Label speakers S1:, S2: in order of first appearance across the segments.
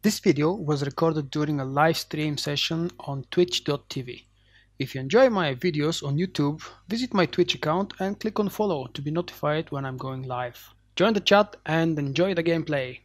S1: This video was recorded during a live stream session on twitch.tv. If you enjoy my videos on YouTube, visit my Twitch account and click on follow to be notified when I'm going live. Join the chat and enjoy the gameplay.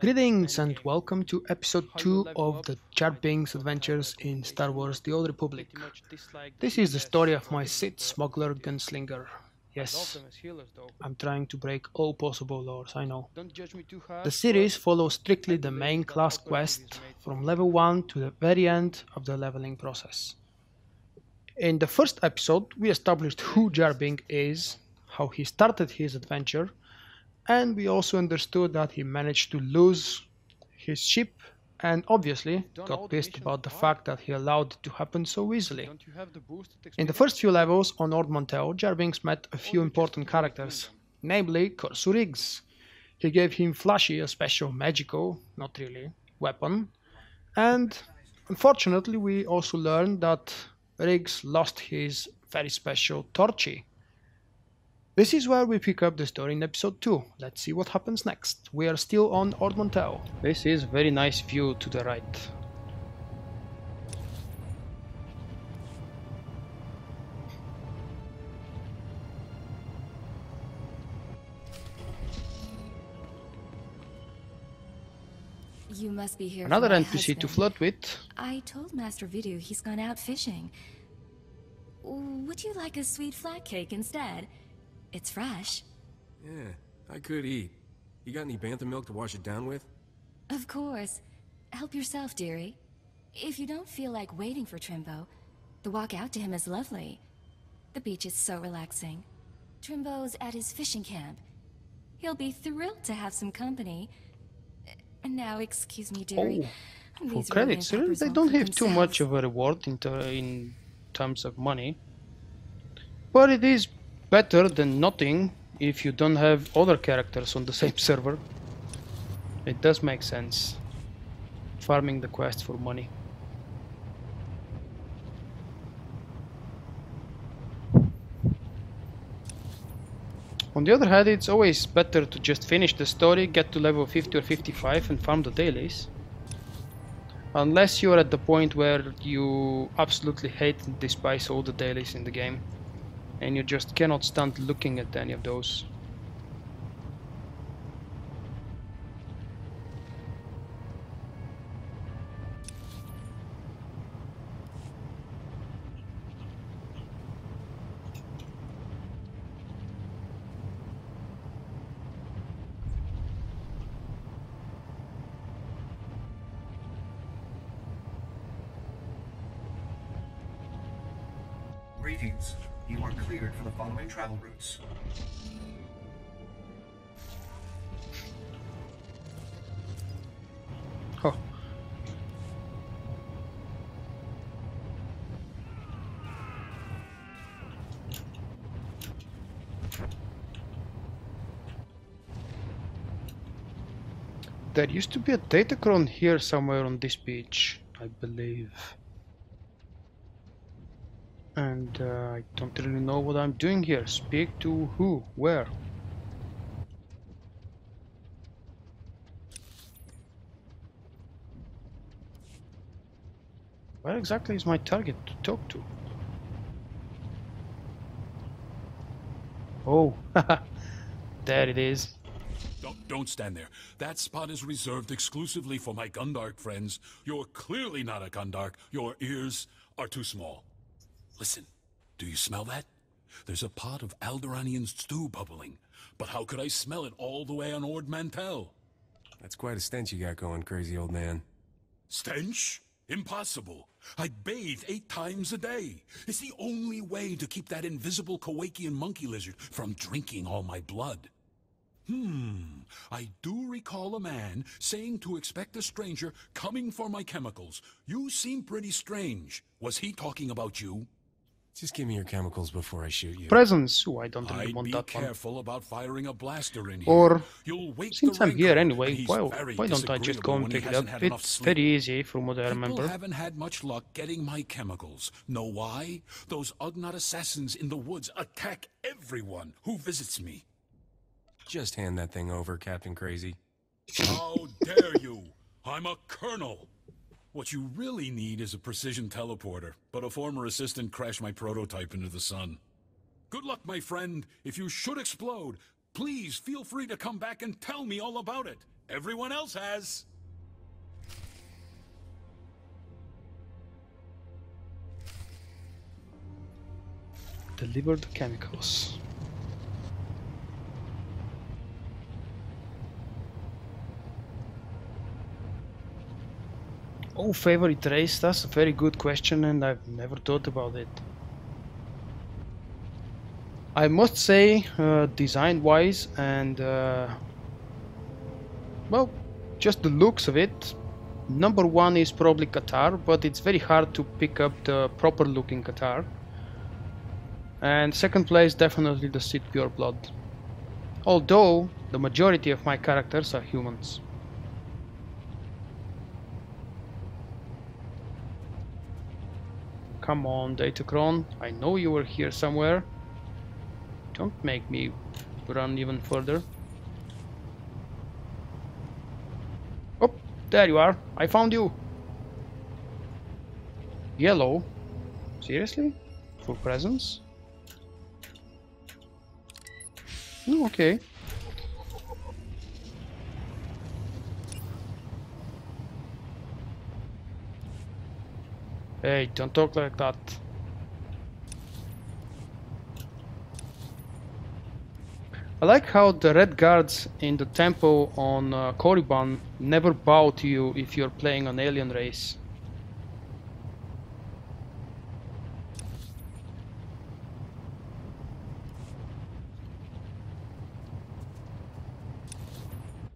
S1: Greetings and welcome to episode 2 of the Jar Binks adventures in Star Wars The Old Republic. This is the story of my Sith smuggler gunslinger. Yes, I'm trying to break all possible laws, I know. The series follows strictly the main class quest from level 1 to the very end of the leveling process. In the first episode, we established who Jar Bink is, how he started his adventure, and we also understood that he managed to lose his ship and obviously got pissed about the fact that he allowed it to happen so easily. In the first few levels on Ord Mantell, Jar met a few important characters, namely Corso Riggs. He gave him Flashy a special magical, not really, weapon, and unfortunately we also learned that Riggs lost his very special Torchy, this is where we pick up the story in episode 2. Let's see what happens next. We are still on Ord Mantell. This is a very nice view to the right.
S2: You must be here.
S1: Another
S2: for my
S1: NPC to flirt with.
S2: I told Master Vidu he's gone out fishing. Would you like a sweet flat cake instead? It's fresh.
S3: Yeah, I could eat. You got any bantha milk to wash it down with?
S2: Of course. Help yourself, dearie. If you don't feel like waiting for Trimbo, the walk out to him is lovely. The beach is so relaxing. Trimbo's at his fishing camp. He'll be thrilled to have some company. And now, excuse me, dearie.
S1: Oh, for
S2: These
S1: credits,
S2: Roman
S1: really,
S2: peppers
S1: they don't
S2: cook
S1: have too much of a reward in, in terms of money. But it is better than nothing if you don't have other characters on the same server. It does make sense. Farming the quest for money. On the other hand, it's always better to just finish the story, get to level 50 or 55 and farm the dailies. Unless you're at the point where you absolutely hate and despise all the dailies in the game. And you just cannot stand looking at any of those.
S4: Greetings. You are cleared for the following travel routes.
S1: Oh. There used to be a Datacron here somewhere on this beach, I believe. And uh, I don't really know what I'm doing here. Speak to who? Where? Where exactly is my target to talk to? Oh, there it is.
S5: Don't, don't stand there. That spot is reserved exclusively for my Gundark friends. You're clearly not a Gundark. Your ears are too small. Listen, do you smell that? There's a pot of Alderaanian stew bubbling. But how could I smell it all the way on Ord Mantell?
S3: That's quite a stench you got going, crazy old man.
S5: Stench? Impossible. I bathe eight times a day. It's the only way to keep that invisible Kowakian monkey lizard from drinking all my blood. Hmm. I do recall a man saying to expect a stranger coming for my chemicals. You seem pretty strange. Was he talking about you?
S3: Just give me your chemicals before I shoot you.
S1: Presents. Oh, I don't really
S5: I'd
S1: want
S5: be
S1: that one.
S5: careful about firing a blaster in here.
S1: Or,
S5: You'll wake
S1: since
S5: the
S1: I'm here anyway, why, why don't I just
S5: disagreeable
S1: go and
S5: when
S1: pick it up? It's very easy from what I
S5: People
S1: remember.
S5: haven't had much luck getting my chemicals. Know why? Those Ugnaught assassins in the woods attack everyone who visits me.
S3: Just hand that thing over, Captain Crazy.
S5: How dare you? I'm a colonel. What you really need is a precision teleporter, but a former assistant crashed my prototype into the sun. Good luck, my friend. If you should explode, please feel free to come back and tell me all about it. Everyone else has.
S1: Deliver the chemicals. Oh, favorite race? That's a very good question, and I've never thought about it. I must say, uh, design-wise and uh, well, just the looks of it. Number one is probably Cathar, but it's very hard to pick up the proper-looking Cathar. And second place, definitely the Sith Pureblood. Although the majority of my characters are humans. Come on, Datacron. I know you were here somewhere. Don't make me run even further. Oh, there you are. I found you. Yellow? Seriously? For presents? Oh, hmm, okay. Hey, don't talk like that. I like how the red guards in the temple on uh, Korriban never bow to you if you're playing an alien race.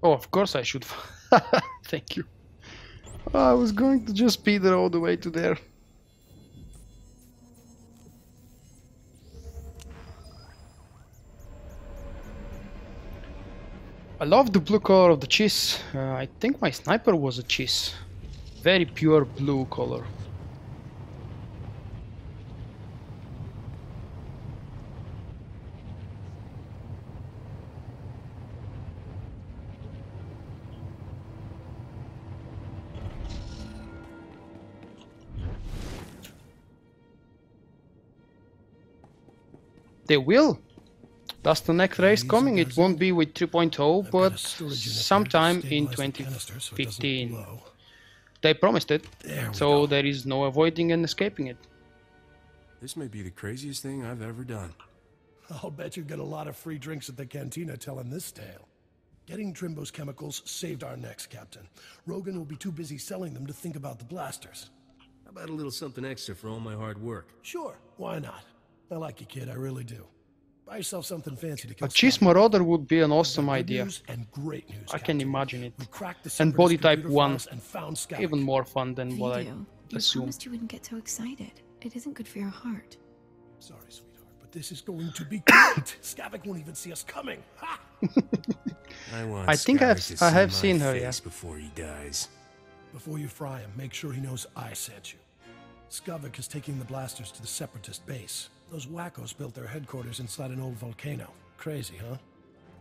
S1: Oh, of course I should. Thank you. I was going to just speed it all the way to there. Love the blue color of the Chiss. Uh, I think my sniper was a Chiss. Very pure blue color. They will. That's the next race coming. It won't be with 3.0, but
S6: a storage unit there to
S1: sometime in
S6: stabilize the canister so it doesn't
S1: 2015. They promised it, so there is no avoiding and escaping it.
S3: This may be the craziest thing I've ever done.
S6: I'll bet you get a lot of free drinks at the cantina telling this tale. Getting Trimbo's chemicals saved our necks, Captain. Rogun will be too busy selling them to think about the blasters.
S3: How about a little something extra for all my hard work?
S6: Sure, why not? I like you, kid, I really do. Buy yourself something fancy to kill
S1: A cheese
S6: Scott.
S1: marauder would be an awesome idea.
S6: news and great news,
S1: I can imagine it.
S6: We cracked the
S1: And body type
S6: computer
S1: 1,
S6: and found
S1: even more fun than what I
S7: Vidu, you
S1: assumed.
S7: promised you wouldn't get so excited. It isn't good for your heart.
S6: Sorry, sweetheart, but this is going to be great. Skavak won't even see us coming. Ha!
S3: I want
S1: I think I've- I have seen
S3: my
S1: her, yeah.
S3: before he dies.
S6: Before you fry him, make sure he knows I sent you. Skavak is taking the blasters to the Separatist base. Those wackos built their headquarters inside an old volcano. Crazy, huh?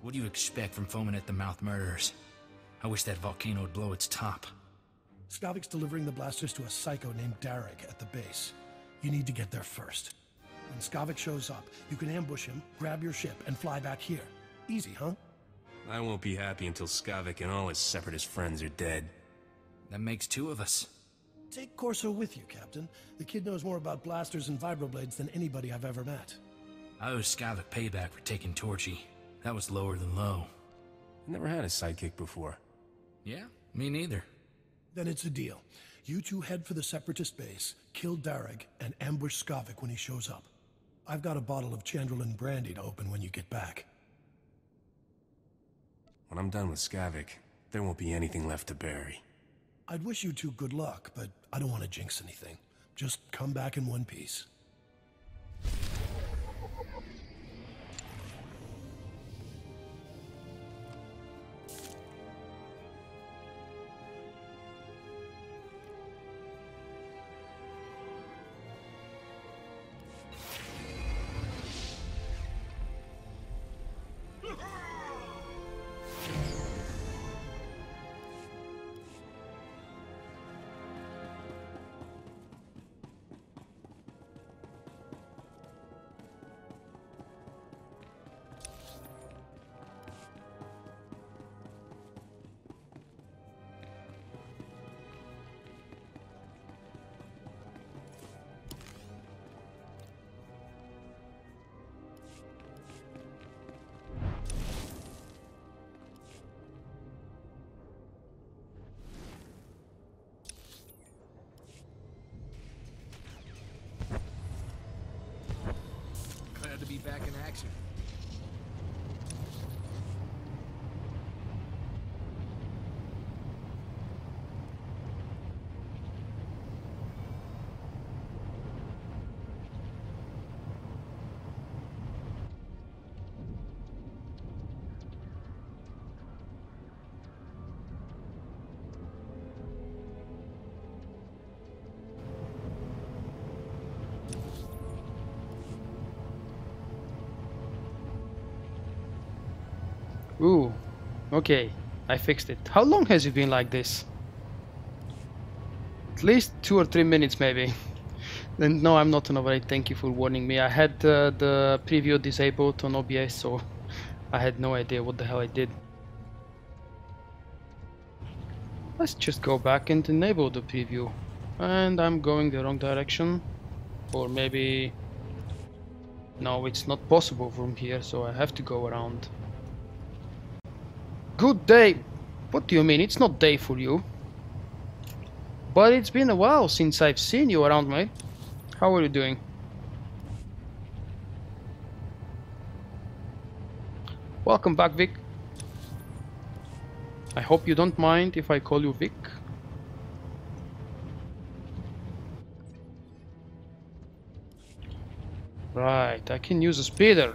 S8: What do you expect from foaming at the mouth murderers? I wish that volcano would blow its top.
S6: Skavak's delivering the blasters to a psycho named Darrag at the base. You need to get there first. When Skavak shows up, you can ambush him, grab your ship, and fly back here. Easy, huh?
S3: I won't be happy until Skavak and all his separatist friends are dead.
S8: That makes two of us.
S6: Take Corso with you, Captain. The kid knows more about blasters and vibroblades than anybody I've ever met.
S8: I owe Skavak payback for taking Torchy. That was lower than low.
S3: I never had a sidekick before.
S8: Yeah, me neither.
S6: Then it's a deal. You two head for the Separatist base, kill Darrag, and ambush Skavak when he shows up. I've got a bottle of Chandrilan brandy to open when you get back.
S3: When I'm done with Skavak, there won't be anything left to bury.
S6: I'd wish you two good luck, but I don't want to jinx anything. Just come back in one piece.
S3: back in action.
S1: Ooh, okay, I fixed it. How long has it been like this? At least two or three minutes maybe. then no, I'm not an override, thank you for warning me. I had uh, the preview disabled on OBS, so I had no idea what the hell I did. Let's just go back and enable the preview. And I'm going the wrong direction. Or maybe... No, it's not possible from here, so I have to go around. Good day! What do you mean? It's not day for you. But it's been a while since I've seen you around, mate. How are you doing? Welcome back, Vic. I hope you don't mind if I call you Vic. Right, I can use a speeder.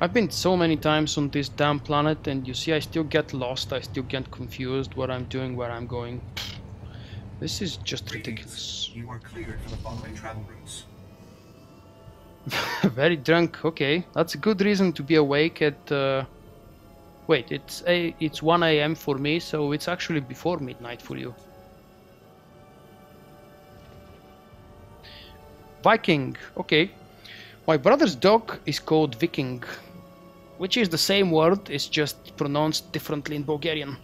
S1: I've been so many times on this damn planet and you see I still get lost, I still get confused what I'm doing, where I'm going. This is just ridiculous.
S4: You are cleared for the following travel routes.
S1: Very drunk, okay. That's a good reason to be awake at... Uh... Wait, it's a it's 1 a.m. for me, so it's actually before midnight for you. Viking, okay. My brother's dog is called Viking, which is the same word, it's just pronounced differently in Bulgarian.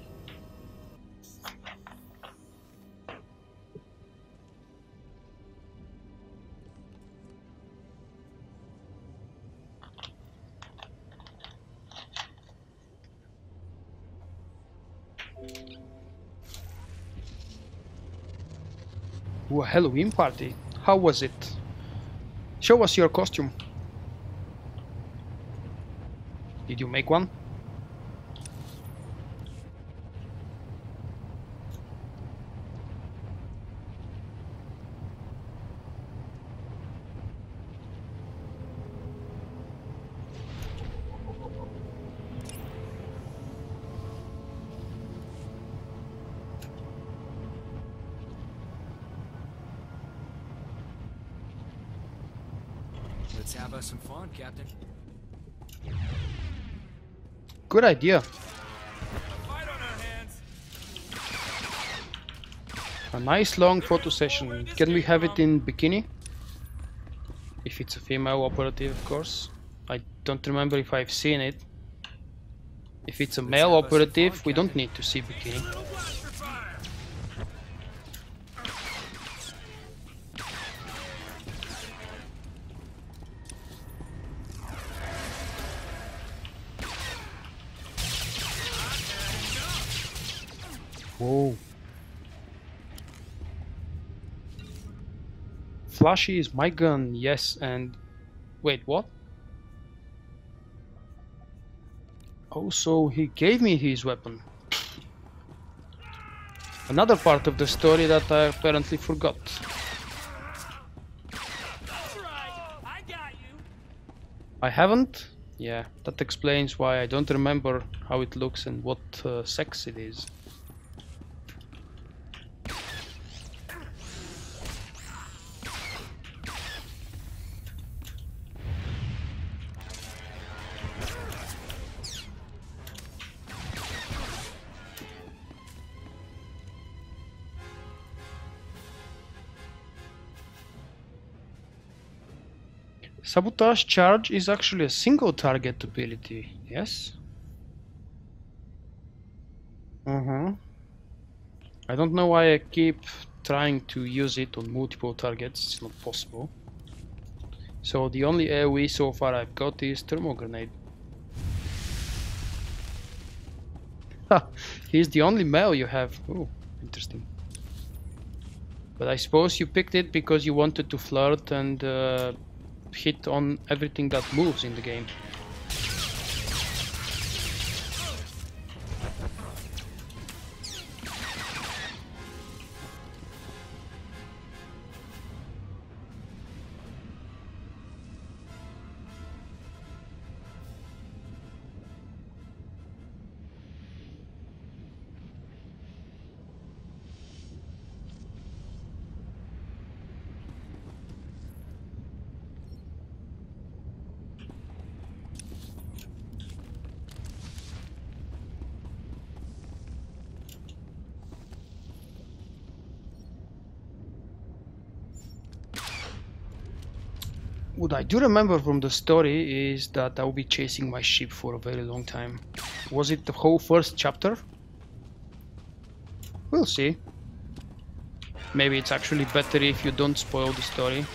S1: Ooh, a Halloween party. How was it? Show us your costume. Did you make one?
S8: Let's have us some fun, Captain.
S1: Good idea. A nice long photo session. Can we have it in bikini? If it's a female operative, of course. I don't remember if I've seen it. If it's a male operative, we don't need to see bikini. Whoa. Flashy is my gun, yes, and... Wait, what? Oh, so he gave me his weapon. Another part of the story that I apparently forgot. I haven't? Yeah, that explains why I don't remember how it looks and what uh, sex it is. Sabotage charge is actually a single target ability, yes? Uh-huh. I don't know why I keep trying to use it on multiple targets, it's not possible. So the only AoE so far I've got is thermal grenade. Ha! He's the only male you have. Oh, interesting. But I suppose you picked it because you wanted to flirt and uh, hit on everything that moves in the game. What I do remember from the story is that I will be chasing my ship for a very long time. Was it the whole first chapter? We'll see. Maybe it's actually better if you don't spoil the story.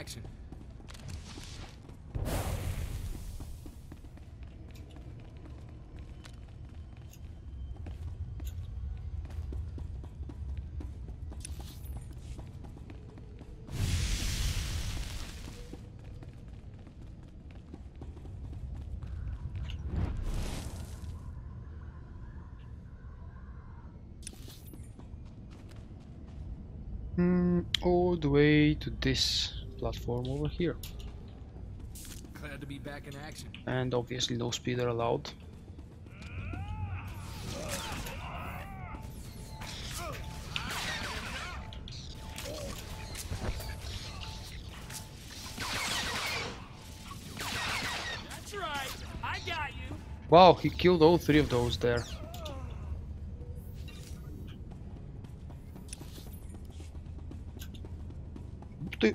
S8: Action.
S1: Mm, all the way to this platform over here.
S8: Glad to be back in action.
S1: And obviously no speeder allowed.
S8: That's right. I got you.
S1: Wow, he killed all three of those there.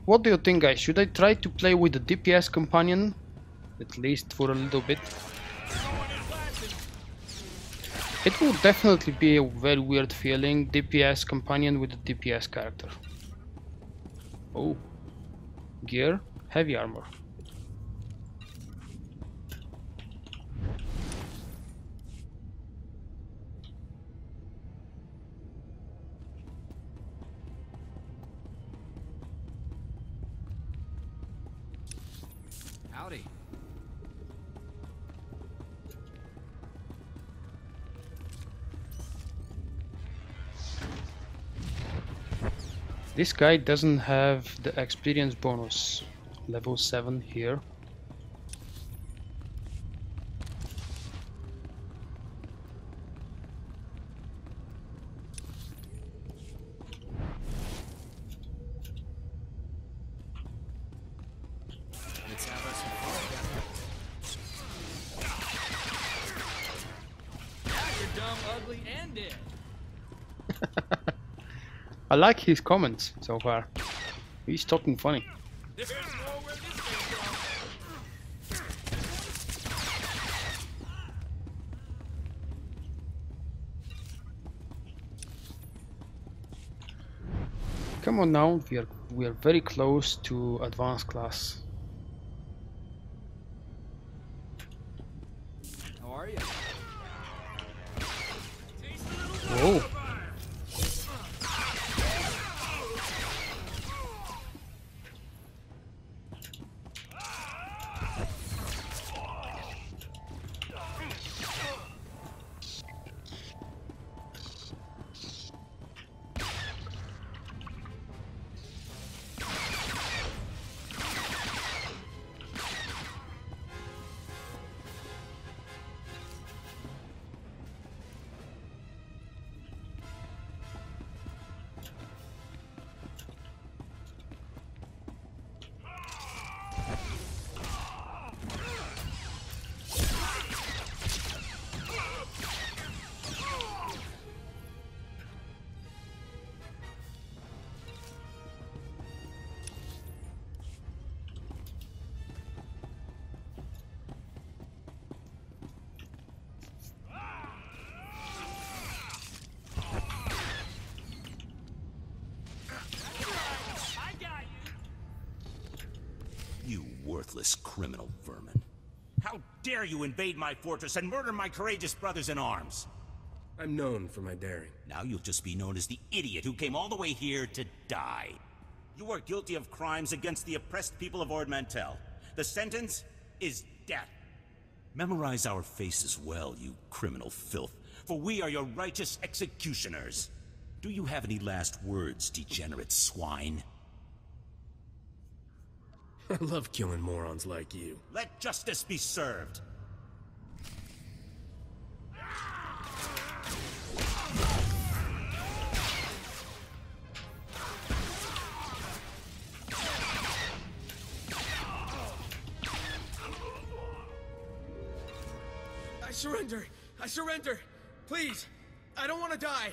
S1: What do you think guys? Should I try to play with the DPS companion? At least for a little bit. It will definitely be a very weird feeling, DPS companion with a DPS character. Oh. Gear, heavy armor. This guy doesn't have the experience bonus. Level 7 here.
S8: Let's have us some fun. Now you're dumb, ugly, and dead.
S1: I like his comments so far. He's talking funny.
S8: There's more where this came from.
S1: Come on now, we are we are very close to advanced class.
S8: How are you?
S1: Whoa.
S9: Ruthless criminal vermin. How dare you invade my fortress and murder my courageous brothers in arms?
S3: I'm known for my daring.
S9: Now you'll just be known as the idiot who came all the way here to die. You are guilty of crimes against the oppressed people of Ord Mantell. The sentence is death. Memorize our faces well, you criminal filth, for we are your righteous executioners. Do you have any last words, degenerate swine?
S3: I love killing morons like you.
S9: Let justice be served.
S3: I surrender. I surrender. Please. I don't want to die.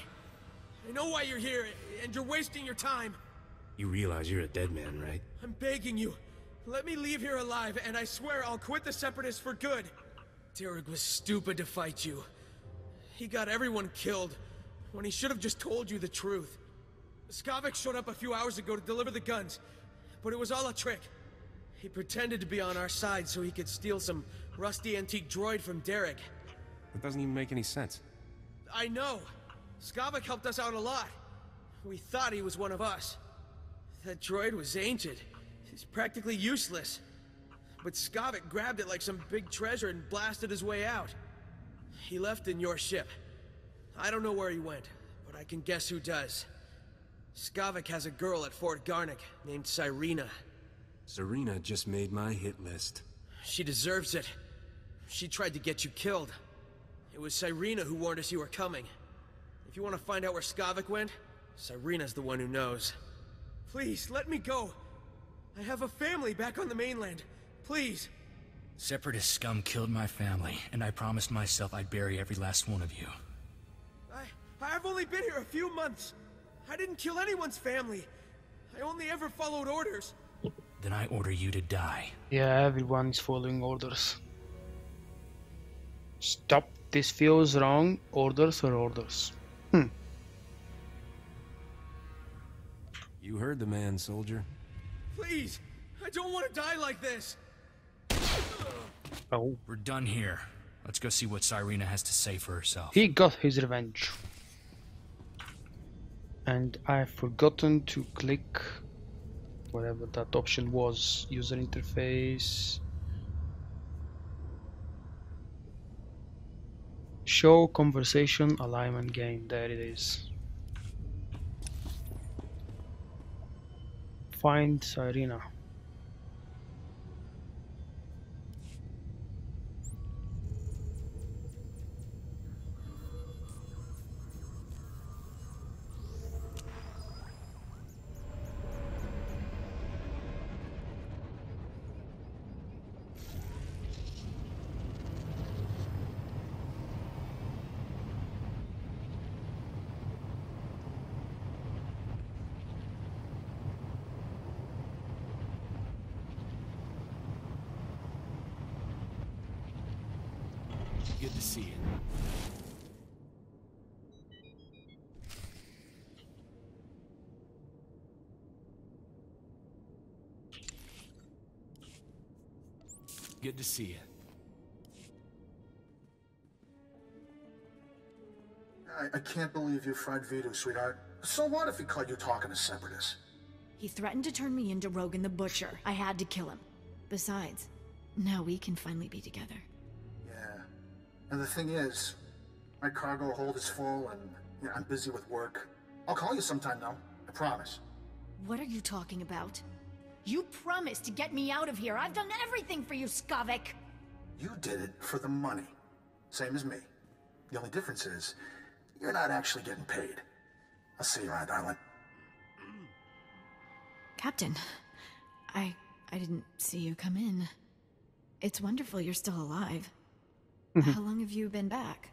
S3: I know why you're here, and you're wasting your time. You realize you're a dead man, right? I'm begging you. Let me leave here alive, and I swear I'll quit the Separatists for good. Darrag was stupid to fight you. He got everyone killed, when he should have just told you the truth. Skavak showed up a few hours ago to deliver the guns, but it was all a trick. He pretended to be on our side so he could steal some rusty antique droid from Darrag.
S10: That doesn't even make any sense.
S3: I know. Skavak helped us out a lot. We thought he was one of us. That droid was ancient. It's practically useless. But Skavak grabbed it like some big treasure and blasted his way out. He left in your ship. I don't know where he went, but I can guess who does. Skavak has a girl at Fort Garnik named Cyrena.
S10: Serena just made my hit list.
S3: She deserves it. She tried to get you killed. It was Cyrena who warned us you were coming. If you want to find out where Skavak went, Cyrena's the one who knows. Please, let me go. I have a family back on the mainland. Please.
S8: Separatist scum killed my family, and I promised myself I'd bury every last one of you.
S3: I... I've only been here a few months. I didn't kill anyone's family. I only ever followed orders.
S8: Then I order you to die.
S1: Yeah, everyone is following orders. Stop. This feels wrong. Orders are orders. Hmm.
S10: You heard the man, soldier.
S3: Please! I don't want to die like this!
S1: Oh.
S8: We're done here. Let's go see what Cyrena has to say for herself.
S1: He got his revenge. And I've forgotten to click whatever that option was. User interface. Show conversation alignment game. There it is. Find Cyrena.
S3: Good to see you. Good to see you.
S6: I, I can't believe you fried Vidu, sweetheart. So what if he caught you talking to separatists?
S7: He threatened to turn me into Rogun the Butcher. I had to kill him. Besides, now we can finally be together.
S6: And the thing is, my cargo hold is full and yeah, I'm busy with work. I'll call you sometime though. I promise.
S7: What are you talking about? You promised to get me out of here. I've done everything for you, Skavak.
S6: You did it for the money. Same as me. The only difference is, you're not actually getting paid. I'll see you around, darling.
S7: Captain, I I didn't see you come in. It's wonderful you're still alive. Mm-hmm. How long have you been back?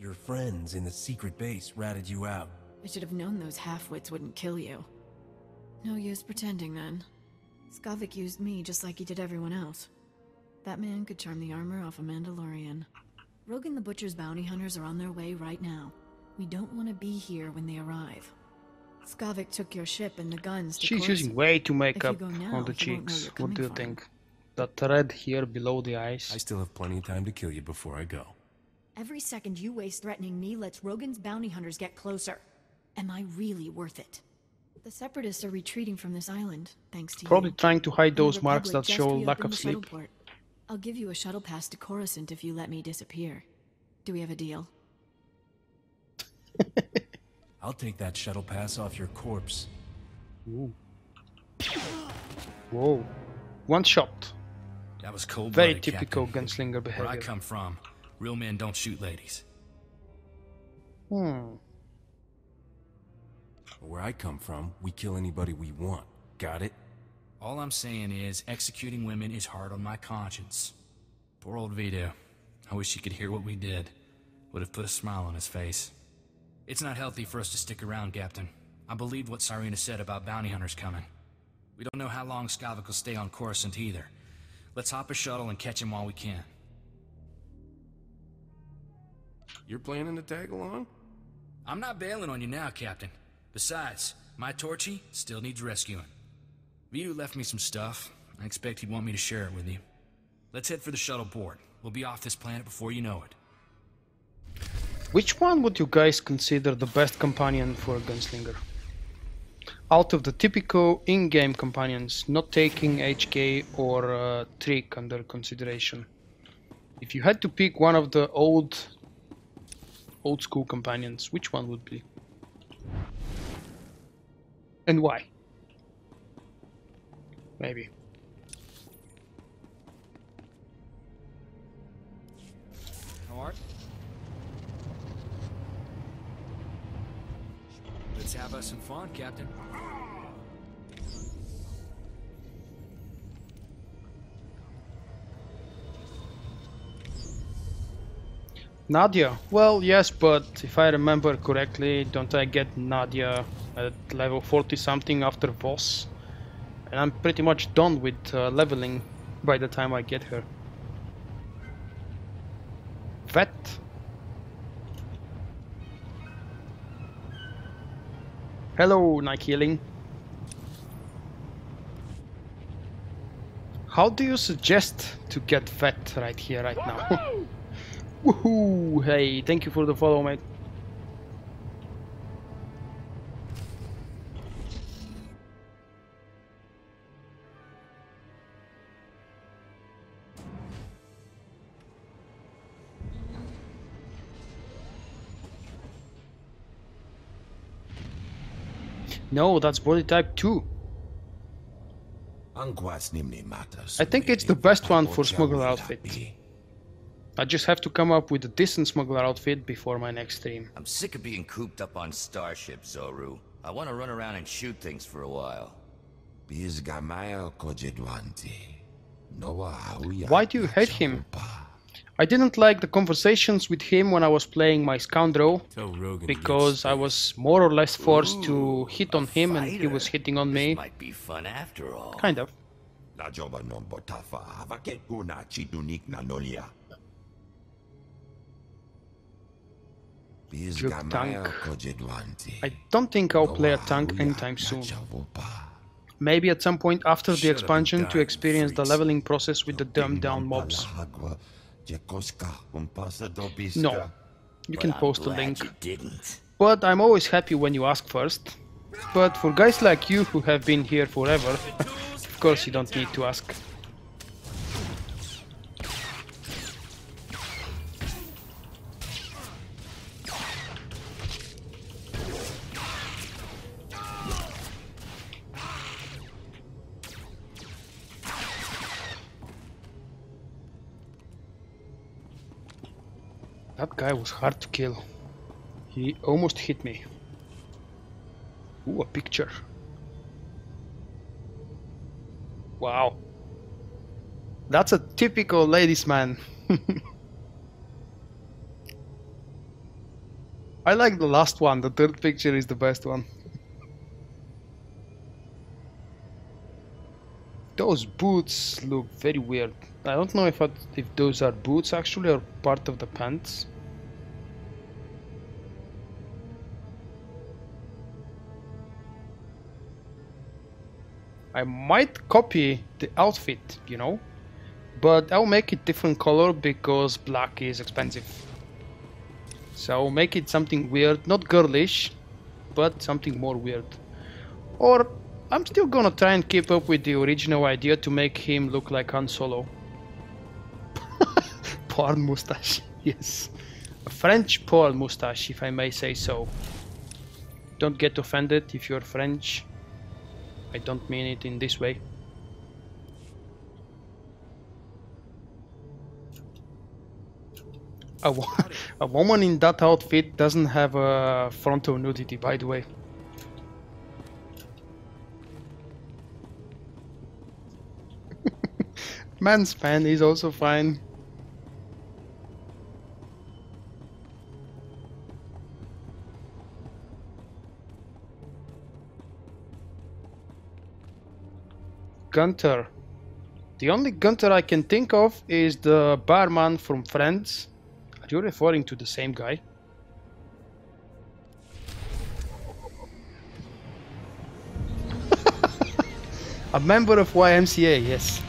S10: Your friends in the secret base ratted you out.
S7: I should have known those half-wits wouldn't kill you. No use pretending then. Skavak used me just like he did everyone else. That man could charm the armor off a Mandalorian. Rogun the Butcher's bounty hunters are on their way right now. We don't want to be here when they arrive. Skavak took your ship and the guns to
S1: She's using way too makeup
S7: now,
S1: on the
S7: he won't know
S1: cheeks. What do you
S7: coming
S1: think? That red here below the eyes.
S10: I still have plenty of time to kill you before I go.
S11: Every second you waste threatening me lets Rogun's bounty hunters get closer. Am I really worth it?
S7: The Separatists are retreating from this island, thanks to
S1: Probably
S7: you.
S1: trying to hide those marks that show lack of sleep.
S7: shuttleport. I'll give you a shuttle pass to Coruscant if you let me disappear. Do we have a deal?
S10: I'll take that shuttle pass off your corpse.
S1: Ooh. Whoa. One shot.
S8: That was cold
S1: Very typical gunslinger behavior.
S8: Where I come from, real men don't shoot ladies.
S1: Hmm.
S10: Where I come from, we kill anybody we want. Got it?
S8: All I'm saying is, executing women is hard on my conscience. Poor old Vidu. I wish he could hear what we did. Would have put a smile on his face. It's not healthy for us to stick around, Captain. I believe what Cyrena said about bounty hunters coming. We don't know how long Skavak will stay on Coruscant either. Let's hop a shuttle and catch him while we can.
S10: You're planning to tag along?
S8: I'm not bailing on you now, Captain. Besides, my Torchy still needs rescuing. Vidu left me some stuff. I expect he'd want me to share it with you. Let's head for the shuttle board. We'll be off this planet before you know it.
S1: Which one would you guys consider the best companion for a gunslinger? Out of the typical in-game companions, not taking HK or uh, Treek under consideration. If you had to pick one of the old old school companions, which one would be? And why? Maybe.
S8: Alright. Let's have us some fun, Captain.
S1: Nadia. Well, yes, but if I remember correctly, don't I get Nadia at level 40 something after Voss? And I'm pretty much done with uh, leveling by the time I get her. Vet. Hello, Nike Healing. How do you suggest to get vet right here, right now? Woohoo! Hey, thank you for the follow, mate. No, that's body type 2. I think it's the best one for smuggler outfit. I just have to come up with a decent smuggler outfit before my next stream.
S12: I'm sick of being cooped up on Starship, Zoru. I want to run around and shoot things for a while.
S1: Why do you hate him? I didn't like the conversations with him when I was playing my scoundrel
S10: Tell Rogun to get
S1: because I was more or less forced to hit on him and he was hitting on me.
S12: This Might be fun after all.
S1: Kind of. Juke tank. I don't think I'll play a tank anytime soon. Maybe at some point after the
S10: Shut up and
S1: expansion to experience the leveling process with the dumbed down mobs. No, you can
S12: I'm
S1: post a link. But I'm always happy when you ask first. But for guys like you who have been here forever, of course you don't need to ask. Guy was hard to kill. He almost hit me. Ooh, a picture. Wow. That's a typical ladies man. I like the last one, the third picture is the best one. Those boots look very weird. I don't know if, I, if those are boots actually or part of the pants. I might copy the outfit, you know, but I'll make it different color because black is expensive. So I'll make it something weird, not girlish, but something more weird. Or I'm still gonna try and keep up with the original idea to make him look like Han Solo. porn mustache, yes. A French porn mustache, if I may say so. Don't get offended if you're French. I don't mean it in this way. A, wo a woman in that outfit doesn't have a frontal nudity, by the way. Man's man is also fine. Gunter. The only Gunter I can think of is the barman from Friends. Are you referring to the same guy? A member of YMCA, yes.